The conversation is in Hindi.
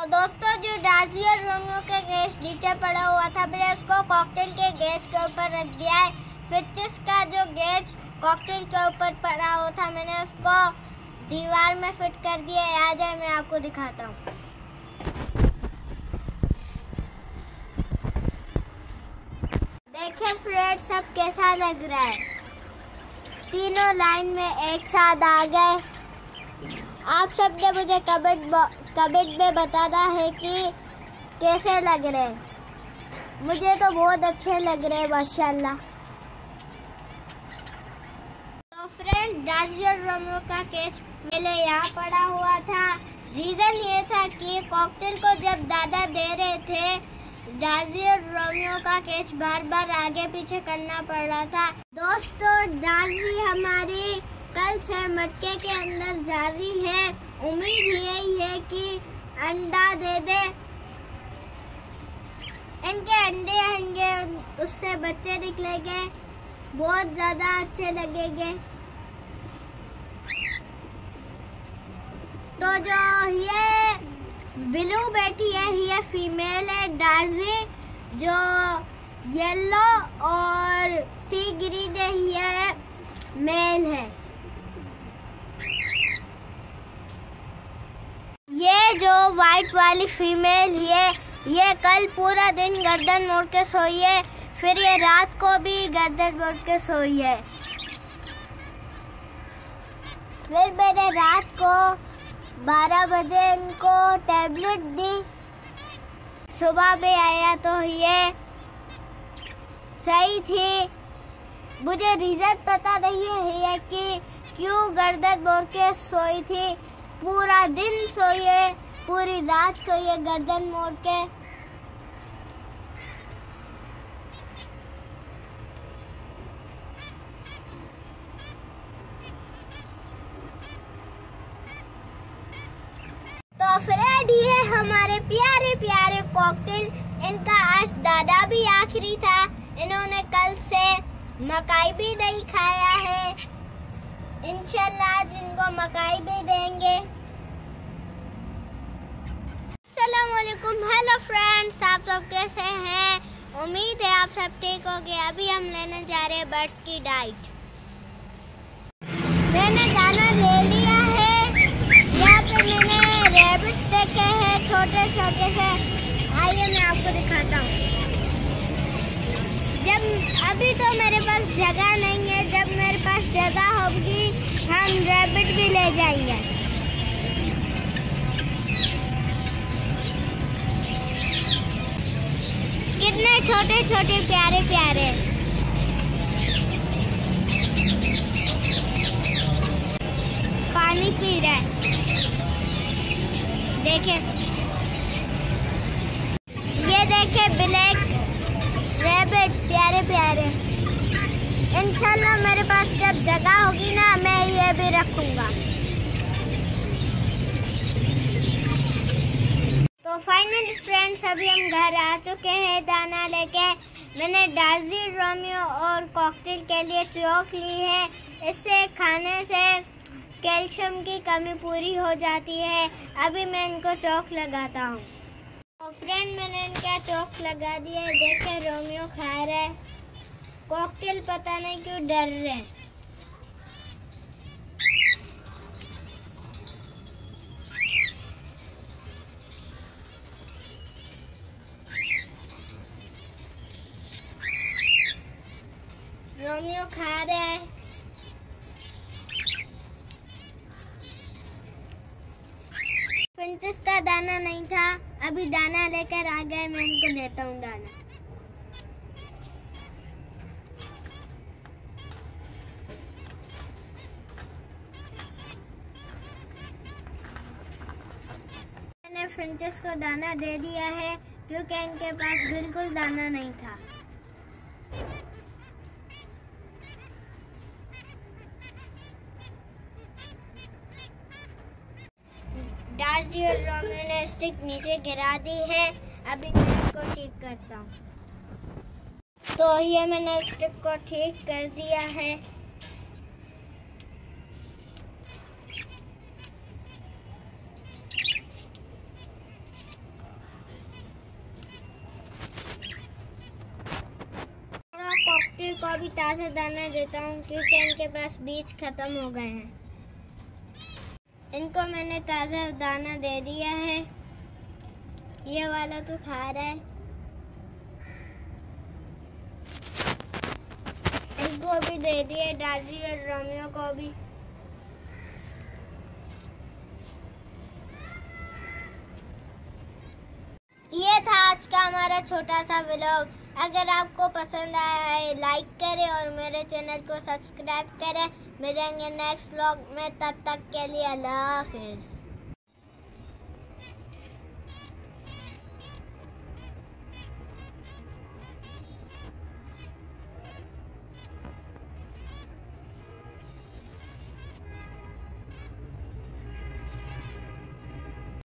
दोस्तों, जो और रोमियो के गैस नीचे पड़ा हुआ था, मैंने उसको कॉकटेल के गैस के ऊपर रख दिया है। फिचिस का जो गैस कॉकटेल के ऊपर पड़ा हुआ था, मैंने उसको दीवार में फिट कर दिया है। आ जाए, मैं आपको दिखाता हूँ। देखिए फ्रेंड सब कैसा लग रहा है? तीनों लाइन में एक साथ आ गए। आप सबने मुझे कमेंट कमेंट में बताना है कि कैसे लग रहे हैं। मुझे तो बहुत अच्छे लग रहे हैं, माशाल्लाह। तो फ्रेंड डार्जियर रोमियो का केस पहले यहाँ पड़ा हुआ था। रीज़न ये था कि कॉकटेल को जब दादा दे रहे थे डार्जी और रोमियो का कैच बार बार आगे पीछे करना पड़ रहा था। दोस्तों डार्जी हमारी कल से मटके के अंदर जा रही है। उम्मीद यही है कि अंडा दे दे। इनके अंडे आएँगे, उससे बच्चे निकलेंगे, बहुत ज़्यादा अच्छे लगेंगे। तो जो ये ब्लू बैठी है, ये फीमेल है, डार्जी, जो येलो और सी ग्रीन है, ये मेल है। ये जो वाइट वाली फीमेल ये ये कल पूरा दिन गर्दन मोड़ के सोई है, फिर ये रात को भी गर्दन मोड़ के सोई है। फिर मैंने रात को बारह बजे इनको टैबलेट दी। सुबह में आया तो ये सही थी। मुझे रीज़न पता नहीं है कि क्यों गर्दन मोड़ के सोई थी। पूरा दिन सोइए, पूरी रात सोइए गर्दन मोड़ के। तो ये हमारे प्यारे प्यारे कॉकटेल इनका आज दादा भी आखिरी था। इन्होंने कल से मकाई भी नहीं खाया है। इंशाल्लाह आज इनको मकाई भी फ्रेंड्स आप सब कैसे हैं? उम्मीद है आप सब ठीक हो गए अभी हम लेने जा रहे हैं बर्ड्स की डाइट। मैंने दाना ले लिया है। यहाँ पे मैंने रेबिट्स देखे हैं छोटे छोटे से आइए मैं आपको दिखाता हूँ। जब, अभी तो मेरे पास जगह नहीं है। जब मेरे पास जगह होगी, हम रैबिट भी ले जाएँगे। छोटे छोटे, प्यारे प्यारे। पानी पी रहा है। देखे। ये देखे ब्लैक रैबिट, प्यारे प्यारे। इंशाल्लाह मेरे पास जब जगह होगी ना, मैं ये भी रखूँगा। तो फाइनली फ्रेंड्स अभी हम घर आ चुके हैं दाना लेके। मैंने डार्जी रोमियो और कॉकटेल के लिए चौक ली है। इससे खाने से कैल्शियम की कमी पूरी हो जाती है। अभी मैं इनको चौक लगाता हूँ। तो फ्रेंड मैंने इनका चौक लगा दिया है। देखे, रोमियो खा रहे कॉकटेल पता नहीं क्यों डर रहे हैं। खा रहा है प्रिंसेस का दाना नहीं था, अभी दाना लेकर आ गए, मैं इनको देता हूँ दाना। मैंने फ्रेंचेस को दाना दे दिया है, क्योंकि इनके पास बिल्कुल दाना नहीं था। डार्जी और रोमियो ने स्टिक नीचे गिरा दी है। अभी मैं इसको ठीक करता हूँ। तो ये मैंने स्टिक को ठीक कर दिया है। को भी ताज़ा दाना देता हूँ, क्योंकि इनके पास बीज ख़त्म हो गए हैं। इनको मैंने ताज़ा दाना दे दिया है। ये वाला तो खा रहा है। इनको भी दे दिए, डाजी और रोमियो को भी। ये था आज का हमारा छोटा सा व्लॉग अगर आपको पसंद आया है लाइक करें और मेरे चैनल को सब्सक्राइब करें। मिलेंगे नेक्स्ट ब्लॉग में तब तक के लिए अल्लाह हाफिज़।